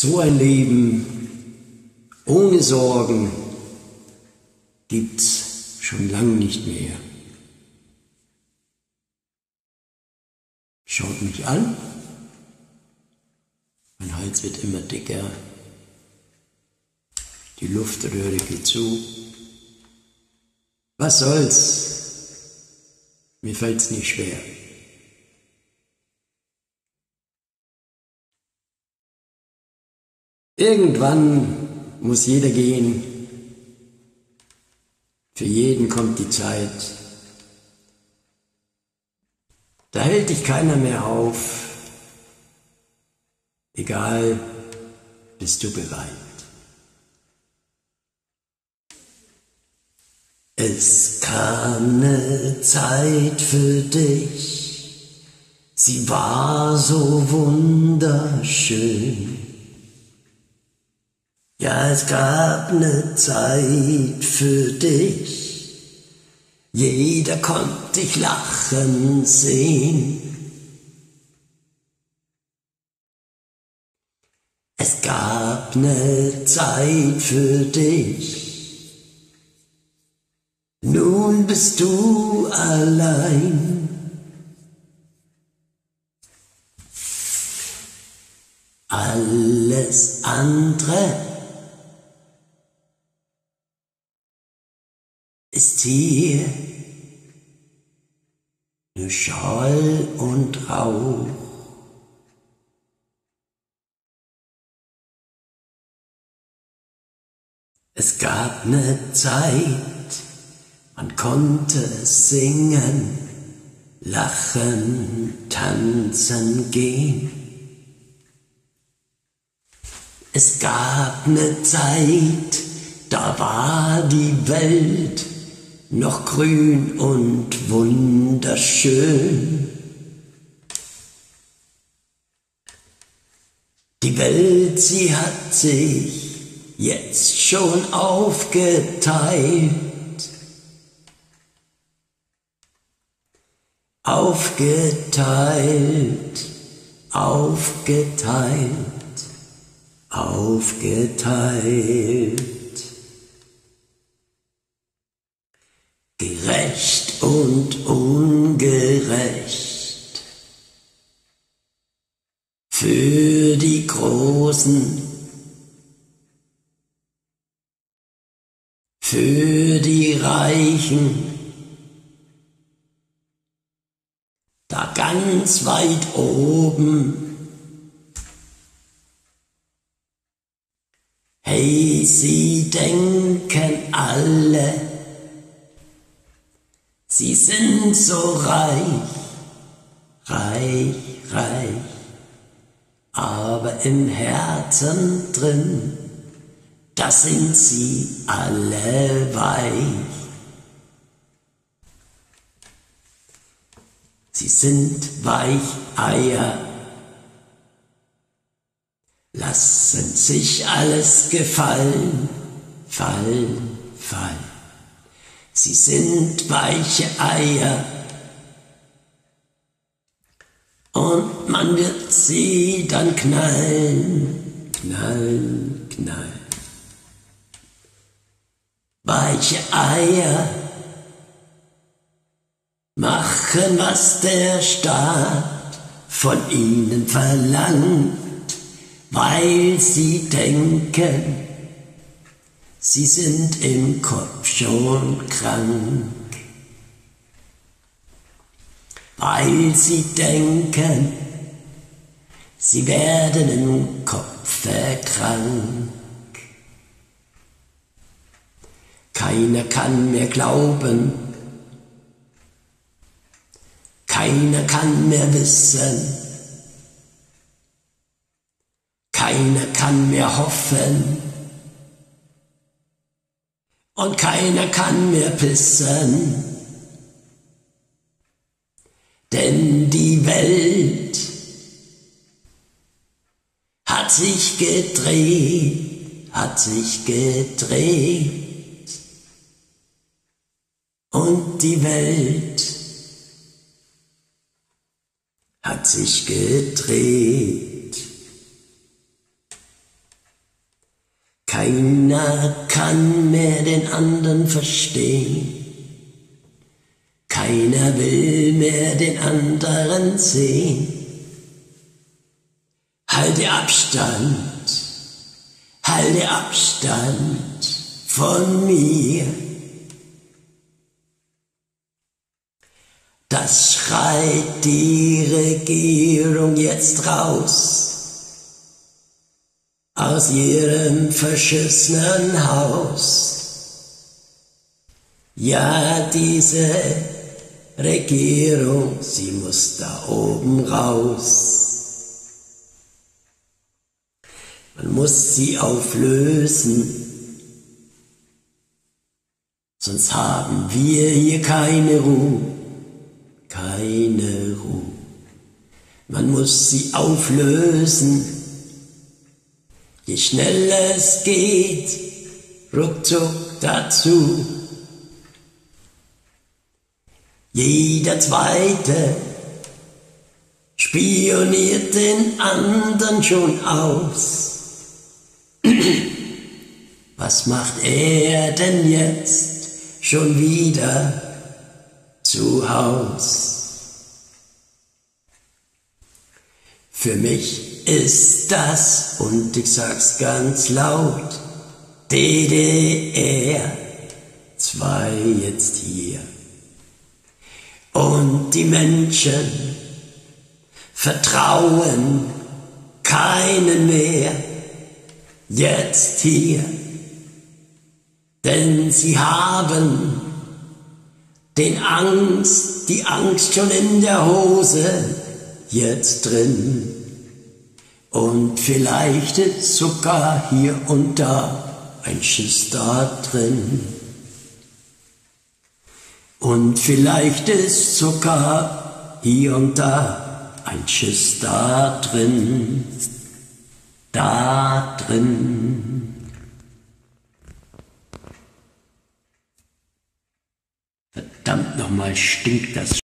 So ein Leben ohne Sorgen gibt's schon lang nicht mehr. Schaut mich an. Mein Hals wird immer dicker. Die Luftröhre geht zu. Was soll's? Mir fällt's nicht schwer. Irgendwann muss jeder gehen. Für jeden kommt die Zeit. Da hält dich keiner mehr auf. Egal, bist du bereit. Es kam ne Zeit für dich, sie war so wunderschön. Ja, es gab ne Zeit für dich. Jeder konnte dich lachen sehen. Es gab ne Zeit für dich. Nun bist du allein. Alles andere ist hier nur Schall und Rauch. Es gab ne Zeit, man konnte singen, lachen, tanzen, gehen. Es gab ne Zeit, da war die Welt noch grün und wunderschön. Die Welt, sie hat sich jetzt schon aufgeteilt. Aufgeteilt, aufgeteilt, aufgeteilt. Für die Großen, für die Reichen, da ganz weit oben. Hey, sie denken alle, Sie sind so reich, reich, reich, im Herzen drin, da sind sie alle weich. Sie sind Weicheier, lassen sich alles gefallen, fallen, fallen. Sie sind weiche Eier. Und man wird sie dann knallen, knallen, knallen. Weiche Eier machen, was der Staat von ihnen verlangt, weil sie denken, Sie sind im Kopf schon krank, weil sie denken, sie werden im Kopf krank. Keiner kann mehr glauben, keiner kann mehr wissen, keiner kann mehr hoffen und keiner kann mehr pissen. Denn die Welt hat sich gedreht, hat sich gedreht. Und die Welt hat sich gedreht. Keiner kann mehr den anderen verstehen. Keiner will mehr den anderen sehen. Halte Abstand, halte Abstand von mir. Das schreit die Regierung jetzt raus aus ihrem verschissenen Haus. Ja, diese Regierung, sie muss da oben raus. Man muss sie auflösen, sonst haben wir hier keine Ruhe, keine Ruhe. Man muss sie auflösen, Je schneller es geht, ruckzuck dazu. Jeder Zweite spioniert den anderen schon aus. Was macht er denn jetzt schon wieder zu Haus? Für mich ist das, und ich sag's ganz laut, DDR 2 jetzt hier. Und die Menschen vertrauen keinen mehr jetzt hier, denn sie haben den Angst, die Angst schon in der Hose jetzt drin. Und vielleicht ist sogar hier und da ein Schiss da drin. Und vielleicht ist sogar hier und da ein Schiss da drin. Da drin. Verdammt nochmal stinkt das.